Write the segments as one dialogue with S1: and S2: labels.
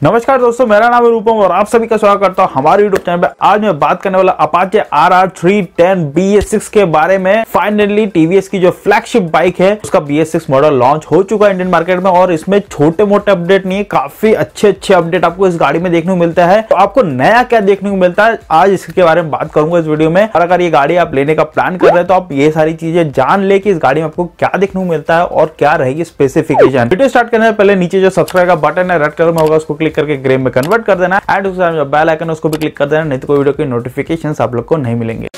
S1: नमस्कार दोस्तों, मेरा नाम है रूपम और आप सभी का स्वागत करता हूँ हमारे यूट्यूब चैनल पे। आज मैं बात करने वाला Apache R R three ten के बारे में। फाइनली टीवीएस की जो फ्लैगशिप बाइक है, उसका B S six model launch हो चुका है इंडियन मार्केट में और इसमें छोटे मोटे अपडेट नहीं है काफ़ी अच्छे अच्छे अपडेट आपको इस गाड़ी में देखने को मिलता है। तो आपको नया क्या देखने को मिलता है, आज इसके बारे में बात करूँगा इस वीडियो में। और अगर ये गाड़ी आप लेने का प्लान कर रहे हैं तो आप ये सारी चीज़ें जान ले कि इस गाड़ी में आपको क्या देखने को मिलता है और क्या रहेगी स्पेसिफिकेशन वीडियो स्टार्ट करने से पहले नीचे जो सब्सक्राइब का बटन है रेड कलर में होगा, उसको क्लिक करके ग्रे में कन्वर्ट कर देना एंड उसके बेल आइकन उसको भी क्लिक कर देना, नहीं तो कोई वीडियो की नोटिफिकेशन आप लोग को नहीं मिलेंगे।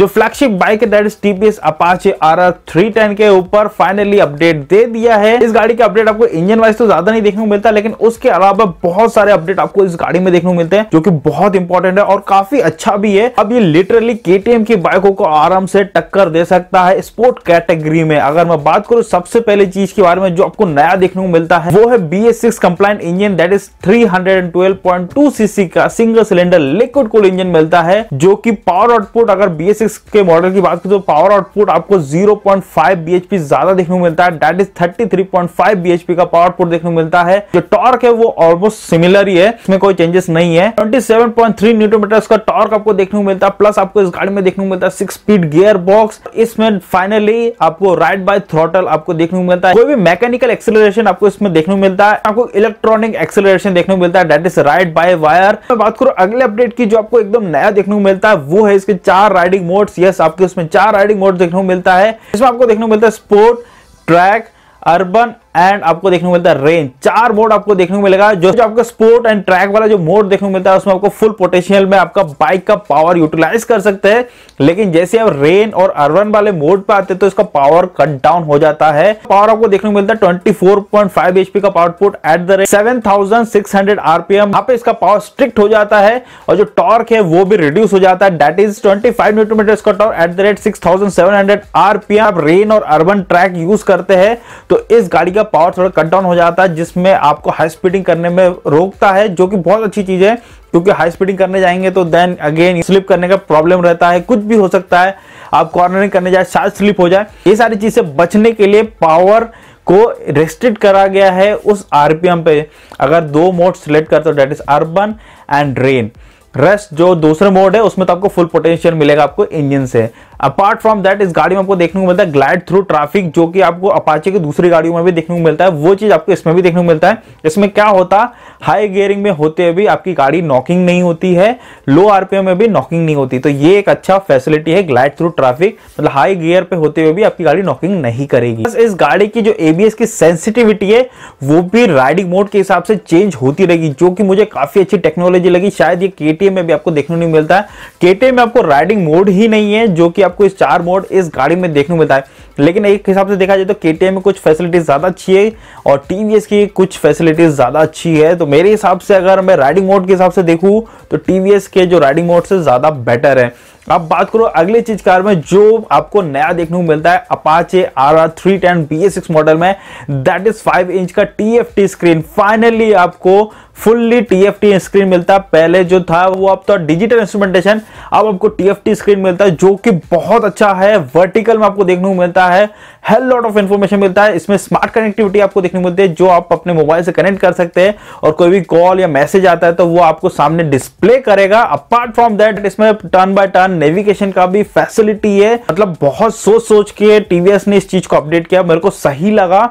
S1: जो फ्लैगशिप बाइक है that is TVS Apache R R three ten के ऊपर फाइनली अपडेट दे दिया है। इस गाड़ी का अपडेट आपको इंजन वाइज तो ज़्यादा नहीं देखने को मिलता, लेकिन उसके अलावा बहुत सारे अपडेट आपको इस गाड़ी में देखने को मिलते हैं, जो कि बहुत इंपॉर्टेंट है और काफ़ी अच्छा भी है। अब ये लिटरली केटीएम की बाइकों को आराम से टक्कर दे सकता है स्पोर्ट कैटेगरी में। अगर मैं बात करूँ सबसे पहले चीज़ के बारे में जो आपको नया देखने को मिलता है, वो है B S six compliant engine that is three hundred and twelve point two CC का single cylinder liquid cool engine मिलता है, जो कि पावर आउटपुट अगर बी एस सिक्स के मॉडल की बात करें तो पावर आउटपुट आपको 0.5 bhp ज़्यादा देखने को मिलता है। दैट इज़ 33.5 bhp का पावर आउटपुट देखने को मिलता है। जो टॉर्क है वो ऑलमोस्ट सिमिलर ही है। इसमें कोई चेंजेस नहीं है। 27.3 न्यूटन मीटर का टॉर्क आपको देखने को मिलता है। प्लस आपको इस गाड़ी में देखने को मिलता है। सिक्स स्पीड गियर बॉक्स इसमें फाइनली आपको राइड बाय थ्रोटल आपको देखने को मिलता है। कोई भी मैकेनिकल एक्सेलरेशन आपको इसमें देखने को मिलता है। आपको इलेक्ट्रॉनिक एक्सेलरेशन देखने को मिलता है। That is ride by wire बात करो अगले अपडेट की जो आपको एकदम नया देखने को मिलता है, वो है इसके चार राइडिंग मोड्स यस आपके उसमें चार राइडिंग मोड देखने को मिलता है। इसमें आपको देखने को मिलता है स्पोर्ट ट्रैक अर्बन एंड आपको देखने को मिलता है रेंज चार मोड आपको देखने को मिलेगा जो, जो आपका स्पोर्ट एंड ट्रैक वाला जो मोड देखने को मिलता है उसमें आपको फुल पोटेंशियल में आपका बाइक का पावर यूटिलाइज कर सकते हैं. लेकिन जैसे आप रेन और अर्बन वाले मोड पे आते हैं तो इसका पावर कट डाउन हो जाता है. पावर आपको देखने को मिलता है twenty four point five HP का output at the rate seven thousand six hundred RPM यहाँ पे इसका पावर स्ट्रिक्ट हो जाता है और जो टॉर्क है वो भी रिड्यूस हो जाता है. That is twenty five newton meter इसका torque at the rate six thousand seven hundred RPM आप रेन और अर्बन ट्रैक यूज़ करते हैं तो इस गाड़ी का पावर थोड़ा कट डाउन हो जाता है, जिसमें आपको हाई स्पीडिंग करने में रोकता है, जो कि बहुत अच्छी चीज़ है, क्योंकि हाई स्पीडिंग करने जाएँगे तो देन अगेन स्लिप करने का प्रॉब्लम रहता है, कुछ भी हो सकता है, आप कॉर्नरिंग करने जाए, शायद स्लिप हो जाए। ये सारी चीज़ से बचने के लिए पावर को रेस्ट्रिक्ट करा गया है उस आरपीएम पे। अगर दो मोड सिलेक्ट करते हो that is urban and rain rest जो दूसरे मोड है, उसमें तो आपको फुल पोटेंशियल मिलेगा आपको इंजन से। अपार्ट फ्रॉम दैट इस गाड़ी में आपको देखने को मिलता है ग्लाइड थ्रू ट्रैफ़िक जो कि आपको अपाचे की दूसरी गाड़ियों में भी देखने को मिलता है। वो चीज़ आपको इसमें भी देखने को मिलता है। इसमें क्या होता हाई गियरिंग में होते हुए आपकी गाड़ी नॉकिंग नहीं होती है लो आरपीएम में भी नॉकिंग नहीं होती। तो ये एक अच्छा फैसिलिटी है ग्लाइड थ्रू ट्रैफ़िक मतलब हाई गियर पे होते हुए भी आपकी गाड़ी नॉकिंग नहीं करेगी। इस गाड़ी की जो एबीएस की सेंसिटिविटी है, वो भी राइडिंग मोड के हिसाब से चेंज होती रहेगी, जो कि मुझे काफ़ी अच्छी टेक्नोलॉजी लगी। शायद ये केटीएम में भी आपको देखने नहीं मिलता है। केटीएम में आपको राइडिंग मोड ही नहीं है, जो कि आपको इस चार मोड इस गाड़ी में देखने को मिलता है। लेकिन एक हिसाब से देखा जाए तो के में कुछ फैसिलिटीज़ ज़्यादा अच्छी है और टीवीएस की कुछ फैसिलिटीज़ ज़्यादा अच्छी है। तो मेरे हिसाब से अगर मैं राइडिंग मोड के हिसाब से देखूँ तो टीवीएस के जो राइडिंग मोड से ज़्यादा बेटर है। अब बात करो अगले चीज़ कार में जो आपको नया देखने को मिलता है Apache R R three ten B six model में। दैट इज़ फाइव इंच का टीएफटी स्क्रीन फाइनली आपको फुल्ली टीएफटी स्क्रीन मिलता। है पहले जो था वो अब तो डिजिटल इंस्ट्रूमेंटेशन अब आपको टीएफटी स्क्रीन मिलता है जो कि बहुत अच्छा है। वर्टिकल में आपको देखने को मिलता है। हेल लॉट ऑफ़ इन्फॉर्मेशन मिलता है। इसमें स्मार्ट कनेक्टिविटी आपको देखने को मिलती है, जो आप अपने मोबाइल से कनेक्ट कर सकते हैं। और कोई भी कॉल या मैसेज आता है तो वो आपको सामने डिस्प्ले करेगा। अपार्ट फ्रॉम दैट इसमें टर्न बाय टर्न नेविगेशन का भी फैसिलिटी है। मतलब बहुत सोच सोच के टीवीएस ने इस चीज़ को अपडेट किया। मेरे को सही लगा।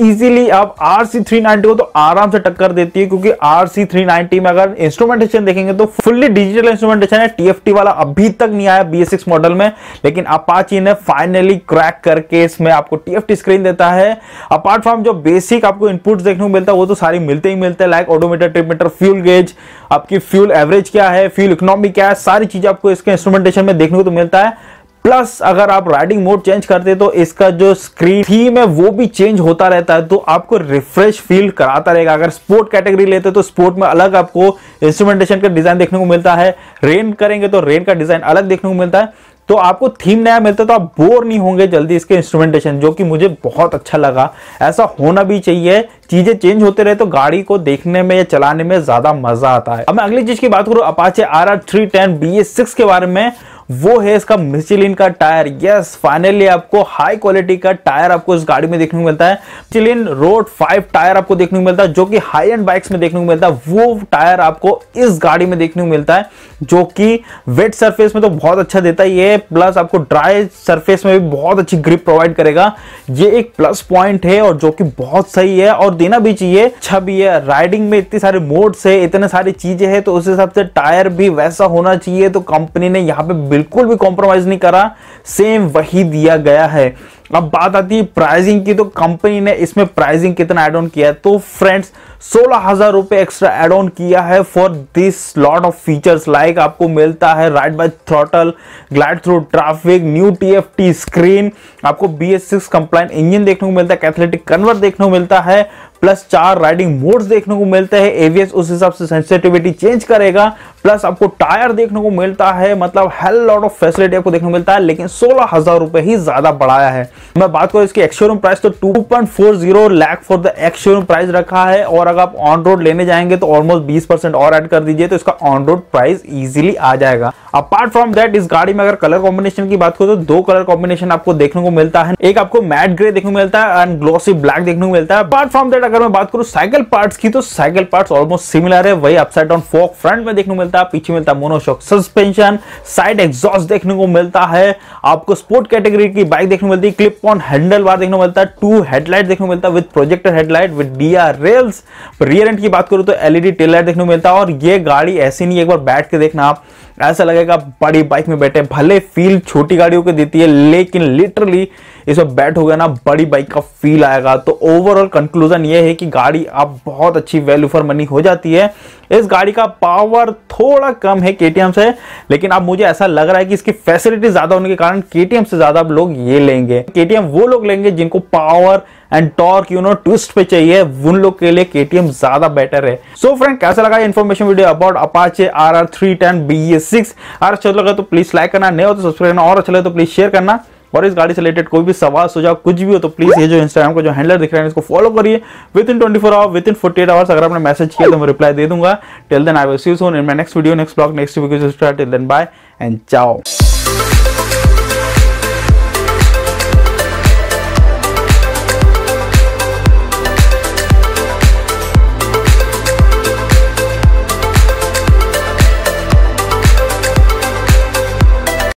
S1: इजीली आप आर सी थ्री नाइनटी को तो आराम से टक्कर देती है, क्योंकि आर सी थ्री नाइनटी में अगर इंस्ट्रूमेंटेशन देखेंगे तो फुल्ली डिजिटल इंस्ट्रूमेंटेशन है टीएफटी वाला अभी तक नहीं आया बी सिक्स मॉडल में, लेकिन अपाची ने फाइनली क्रैक करके इसमें आपको टीएफटी स्क्रीन देता है। अपार्ट फ्रॉम जो बेसिक आपको इनपुट देखने को मिलता है, वो तो सारी मिलते ही मिलते हैं like odometer tripmeter fuel gauge आपकी फ्यूल एवरेज क्या है फ्यूल इकोनॉमी क्या है, सारी चीज़ें आपको इसके इंस्ट्रूमेंटेशन में देखने को तो मिलता है। प्लस अगर आप राइडिंग मोड चेंज करते तो इसका जो स्क्रीन थीम है, वो भी चेंज होता रहता है तो आपको रिफ्रेश फील कराता रहेगा। अगर स्पोर्ट कैटेगरी लेते तो स्पोर्ट में अलग आपको इंस्ट्रूमेंटेशन का डिज़ाइन देखने को मिलता है। रेन करेंगे तो रेन का डिज़ाइन अलग देखने को मिलता है। तो आपको थीम नया मिलता है तो आप बोर नहीं होंगे जल्दी इसके इंस्ट्रूमेंटेशन जो कि मुझे बहुत अच्छा लगा। ऐसा होना भी चाहिए, चीज़ें चेंज होते रहे तो गाड़ी को देखने में या चलाने में ज़्यादा मज़ा आता है। अब मैं अगली चीज़ की बात करूँ Apache R R three ten B S six के बारे में। वो है इसका मिचिलिन का टायर। यस फाइनली आपको हाई क्वालिटी का टायर आपको इस गाड़ी में देखने को मिलता है। मिचिलिन रोड फाइव टायर आपको देखने को मिलता है, जो कि हाई एंड बाइक्स में देखने को मिलता है। वो टायर आपको इस गाड़ी में देखने को मिलता है, जो कि वेट सरफेस में तो बहुत अच्छा देता ही। है प्लस आपको ड्राई सरफेस में भी बहुत अच्छी ग्रिप प्रोवाइड करेगा। ये एक प्लस पॉइंट है और जो कि बहुत सही है। और देना भी चाहिए। अच्छा भी है राइडिंग में इतनी सारे मोड्स है, इतने सारी चीज़ें हैं तो उस हिसाब से टायर भी वैसा होना चाहिए। तो कंपनी ने यहाँ पे बिल्कुल भी कॉम्प्रोमाइज नहीं करा। सेम वही दिया गया है। अब बात आती है प्राइसिंग की तो कंपनी ने इसमें प्राइसिंग कितना एड ऑन किया है? तो फ्रेंड्स सोलह हज़ार रुपए एक्स्ट्रा एड ऑन किया है for this lot of features like आपको मिलता है ride by throttle glide through traffic new TFT screen आपको B S six compliant engine देखने को मिलता है कैथलेटिक कन्वर्ट देखने को मिलता है प्लस चार राइडिंग मोड्स देखने को मिलते हैं एवीएस उस हिसाब से सेंसिटिविटी चेंज करेगा प्लस आपको टायर देखने को मिलता है मतलब हेल लॉट ऑफ़ फैसिलिटी आपको देखने को मिलता है, लेकिन सोलह हज़ार रुपए ही ज़्यादा बढ़ाया है। मैं बात करूँ इसकी एक्शोरूम प्राइस तो 2.40 lakh for the ex showroom price रखा है, और अगर आप ऑन रोड लेने जाएँगे तो ऑलमोस्ट 20 परसेंट और ऐड कर दीजिए तो इसका ऑन रोड प्राइस इजिली आ जाएगा। अपार्ट फ्रॉम दैट इस गाड़ी में अगर कलर कॉम्बिनेशन की बात करो तो दो कलर कॉम्बिनेशन आपको देखने को मिलता है। एक आपको मैट ग्रे देखने को मिलता है एंड ग्लोसी ब्लैक देखने को मिलता है। अपार्ट फ्रॉम दैट अगर मैं बात करूँ साइकिल पार्ट्स की तो साइकिल पार्ट्स ऑलमोस्ट सिमिलर है। वही अपसाइड डाउन फोक फ्रंट में देखने को मिलता है, पीछे मिलता है मोनोशॉक सस्पेंशन साइड एग्जॉस्ट देखने को मिलता है। आपको स्पोर्ट कैटेगरी की बाइक देखने को मिलती है क्लिप ऑन हैंडल बार देखने को मिलता है टू हेडलाइट देखने को मिलता है with projector headlight with D R Ls rear end की बात करूँ तो एलईडी टेल लाइट देखने को मिलता है और ये गाड़ी ऐसी नहीं एक बार बैठ के देखना आप। ऐसा लगेगा बड़ी बाइक में बैठे भले फील छोटी गाड़ियों के देती है, लेकिन लिटरली इसमें बैठ गया ना, बड़ी बाइक का फील आएगा। तो ओवरऑल कंक्लूजन ये है कि गाड़ी अब बहुत अच्छी वैल्यू फॉर मनी हो जाती है। इस गाड़ी का पावर थोड़ा कम है केटीएम से, लेकिन अब मुझे ऐसा लग रहा है कि इसकी फैसिलिटी ज़्यादा होने के कारण केटीएम से ज़्यादा लोग ये लेंगे। केटीएम वो लोग लेंगे जिनको power and torque you know twist पे चाहिए। उन लोग के लिए केटीएम ज़्यादा बेटर है। सो so फ्रेंड कैसा लगा information video about Apache R R three ten B S six अगर अच्छा लगा तो प्लीज़ लाइक करना। नहीं हो तो सब्सक्राइब करना। और अच्छा लगे तो प्लीज़ शेयर करना। और इस गाड़ी से रिलेटेड कोई भी सवाल, सुझाव, कुछ भी हो तो प्लीज़ ये जो इंस्टाग्राम का जो हैंडलर दिख रहा है, इसको फॉलो करिए। Within twenty four hour within forty eight hours अगर आपने मैसेज किया तो मैं रिप्लाई दे दूँगा। Till then I will see soon in my next video next blog next video till then bye and ciao